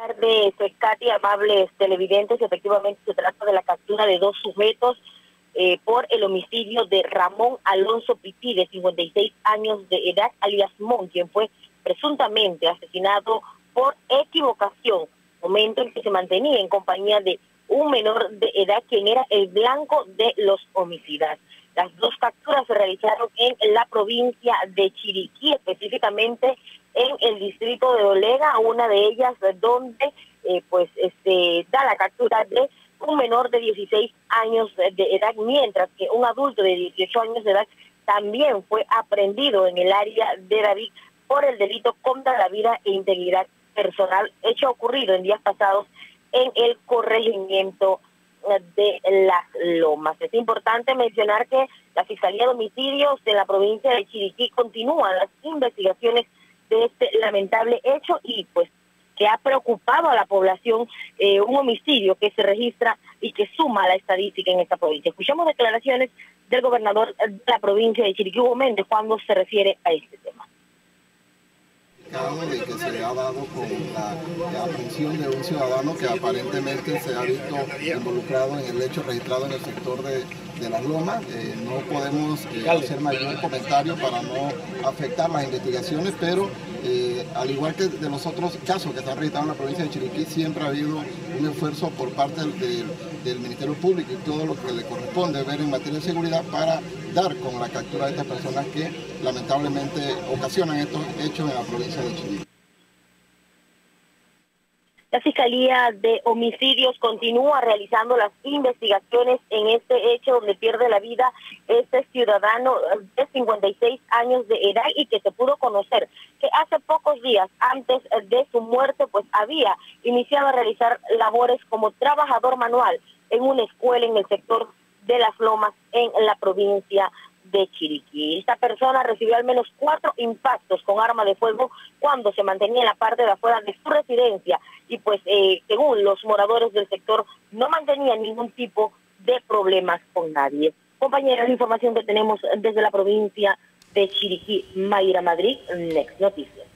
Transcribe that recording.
tardes, Katy, amables televidentes. Efectivamente, se trata de la captura de dos sujetos eh, por el homicidio de Ramón Alonso Pití, de 56 años de edad, alias Mon, quien fue presuntamente asesinado por equivocación, momento en que se mantenía en compañía de un menor de edad, quien era el blanco de los homicidas. Las dos capturas se realizaron en la provincia de Chiriquí, específicamente en el distrito de Olega, una de ellas donde eh, pues este da la captura de un menor de 16 años de edad, mientras que un adulto de 18 años de edad también fue aprendido en el área de David por el delito contra la vida e integridad personal, hecho ocurrido en días pasados en el corregimiento de Las Lomas. Es importante mencionar que la Fiscalía de Homicidios de la provincia de Chiriquí continúa las investigaciones de este lamentable hecho y pues que ha preocupado a la población eh, un homicidio que se registra y que suma la estadística en esta provincia. Escuchamos declaraciones del gobernador de la provincia de Chiriquí, Hugo Méndez, cuando se refiere a este tema de que se ha dado con la, aprehensión de un ciudadano que aparentemente se ha visto involucrado en el hecho registrado en el sector de, Las Lomas. Eh, no podemos eh, hacer mayor comentario para no afectar las investigaciones, pero eh, al igual que de los otros casos que están registrados en la provincia de Chiriquí, siempre ha habido un esfuerzo por parte del, Ministerio Público y todo lo que le corresponde ver en materia de seguridad para dar con la captura de estas personas que lamentablemente ocasionan estos hechos en la provincia de Chiriquí. La Fiscalía de Homicidios continúa realizando las investigaciones en este hecho donde pierde la vida este ciudadano de 56 años de edad y que se pudo conocer que hace pocos días antes de su muerte pues había iniciado a realizar labores como trabajador manual en una escuela en el sector de las Lomas en la provincia de Chiriquí. Esta persona recibió al menos cuatro impactos con arma de fuego cuando se mantenía en la parte de afuera de su residencia y pues eh, según los moradores del sector no mantenía ningún tipo de problemas con nadie. Compañeros, la información que tenemos desde la provincia de Chiriquí, Mayra Madrid, Next Noticias.